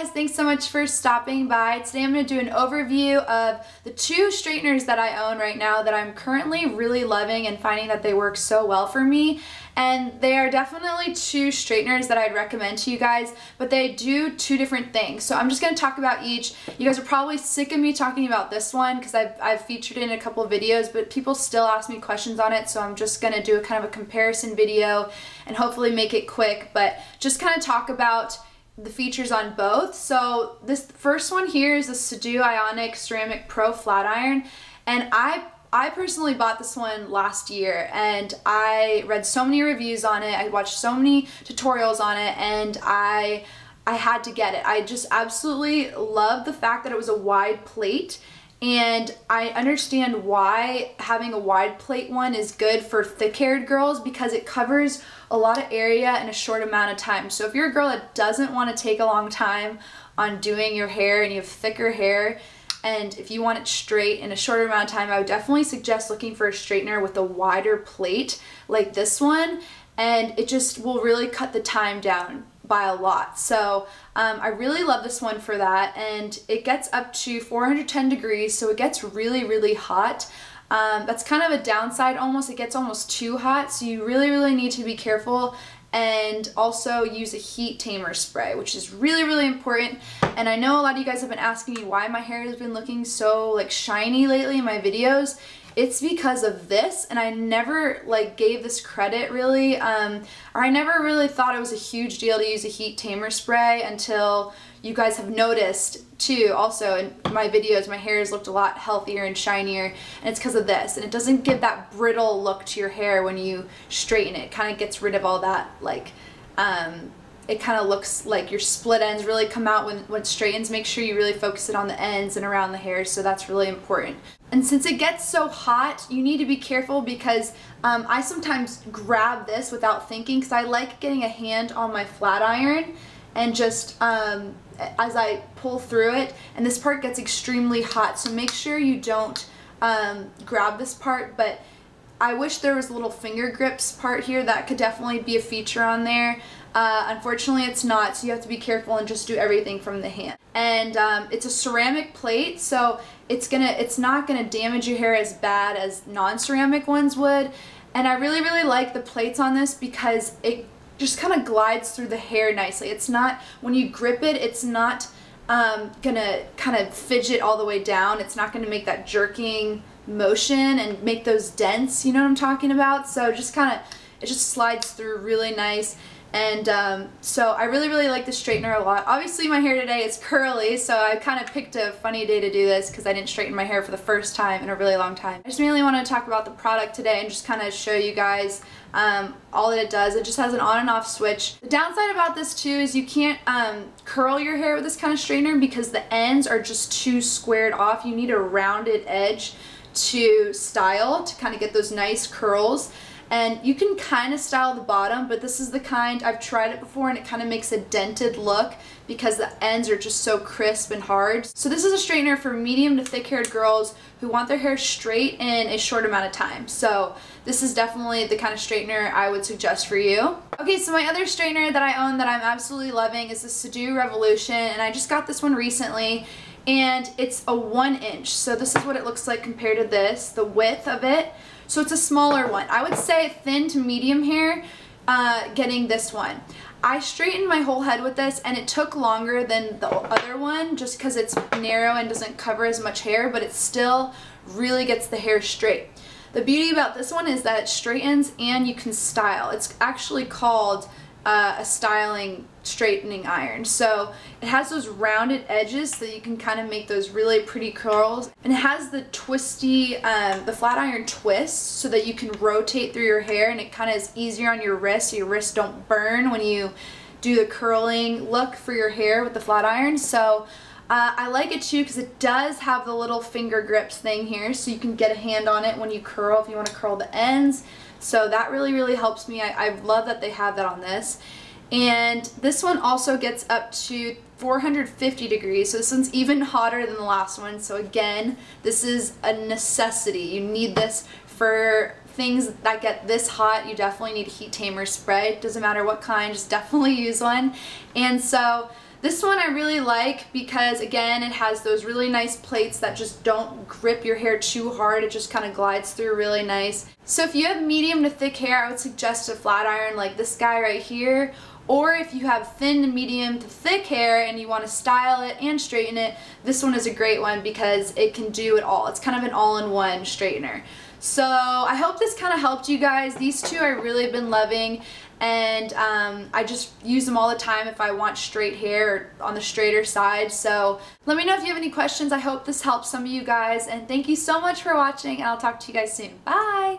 guys, thanks so much for stopping by. Today I'm going to do an overview of the two straighteners that I own right now that I'm currently really loving and finding that they work so well for me. And they are definitely two straighteners that I'd recommend to you guys, but they do two different things. So I'm just going to talk about each. You guys are probably sick of me talking about this one because I've, I've featured it in a couple videos, but people still ask me questions on it, so I'm just going to do a kind of a comparison video and hopefully make it quick, but just kind of talk about the features on both. So this first one here is the Sedu Ionic Ceramic Pro Flat Iron and I I personally bought this one last year and I read so many reviews on it. I watched so many tutorials on it and I I had to get it. I just absolutely love the fact that it was a wide plate and I understand why having a wide plate one is good for thick-haired girls because it covers a lot of area in a short amount of time. So if you're a girl that doesn't want to take a long time on doing your hair and you have thicker hair, and if you want it straight in a shorter amount of time, I would definitely suggest looking for a straightener with a wider plate like this one, and it just will really cut the time down by a lot. So um, I really love this one for that and it gets up to 410 degrees so it gets really really hot. Um, that's kind of a downside almost. It gets almost too hot so you really really need to be careful and also use a heat tamer spray which is really really important. And I know a lot of you guys have been asking me why my hair has been looking so like shiny lately in my videos. It's because of this and I never like gave this credit really. Um, or I never really thought it was a huge deal to use a heat tamer spray until you guys have noticed too also in my videos my hair has looked a lot healthier and shinier and it's because of this and it doesn't give that brittle look to your hair when you straighten it, it kind of gets rid of all that like um, it kind of looks like your split ends really come out when, when it straightens. Make sure you really focus it on the ends and around the hair, so that's really important. And since it gets so hot, you need to be careful because um, I sometimes grab this without thinking because I like getting a hand on my flat iron and just um, as I pull through it and this part gets extremely hot so make sure you don't um, grab this part but I wish there was a little finger grips part here. That could definitely be a feature on there. Uh, unfortunately it's not so you have to be careful and just do everything from the hand. And um, it's a ceramic plate so it's gonna it's not gonna damage your hair as bad as non-ceramic ones would. And I really really like the plates on this because it just kind of glides through the hair nicely. It's not when you grip it it's not um, gonna kind of fidget all the way down. It's not gonna make that jerking motion and make those dents you know what I'm talking about? So just kind of it just slides through really nice and um, so I really, really like the straightener a lot. Obviously my hair today is curly, so I kind of picked a funny day to do this because I didn't straighten my hair for the first time in a really long time. I just mainly want to talk about the product today and just kind of show you guys um, all that it does. It just has an on and off switch. The downside about this too is you can't um, curl your hair with this kind of straightener because the ends are just too squared off. You need a rounded edge to style to kind of get those nice curls and you can kind of style the bottom but this is the kind I've tried it before and it kind of makes a dented look because the ends are just so crisp and hard. So this is a straightener for medium to thick haired girls who want their hair straight in a short amount of time. So this is definitely the kind of straightener I would suggest for you. Okay, so my other straightener that I own that I'm absolutely loving is the Sedu Revolution and I just got this one recently and it's a one inch. So this is what it looks like compared to this, the width of it. So it's a smaller one. I would say thin to medium hair, uh, getting this one. I straightened my whole head with this and it took longer than the other one just because it's narrow and doesn't cover as much hair, but it still really gets the hair straight. The beauty about this one is that it straightens and you can style. It's actually called uh, a styling straightening iron. So it has those rounded edges so you can kind of make those really pretty curls. And it has the twisty, um, the flat iron twist so that you can rotate through your hair and it kind of is easier on your wrist so your wrists don't burn when you do the curling look for your hair with the flat iron. So uh, I like it too because it does have the little finger grips thing here so you can get a hand on it when you curl if you want to curl the ends. So that really, really helps me. I, I love that they have that on this. And this one also gets up to 450 degrees, so this one's even hotter than the last one. So again, this is a necessity. You need this for things that get this hot. You definitely need a heat tamer spray. Doesn't matter what kind, just definitely use one. And so This one I really like because again it has those really nice plates that just don't grip your hair too hard. It just kind of glides through really nice. So if you have medium to thick hair I would suggest a flat iron like this guy right here or if you have thin to medium to thick hair and you want to style it and straighten it, this one is a great one because it can do it all. It's kind of an all-in-one straightener. So I hope this kind of helped you guys. These two I really have been loving and um, I just use them all the time if I want straight hair on the straighter side. So let me know if you have any questions. I hope this helps some of you guys and thank you so much for watching and I'll talk to you guys soon. Bye!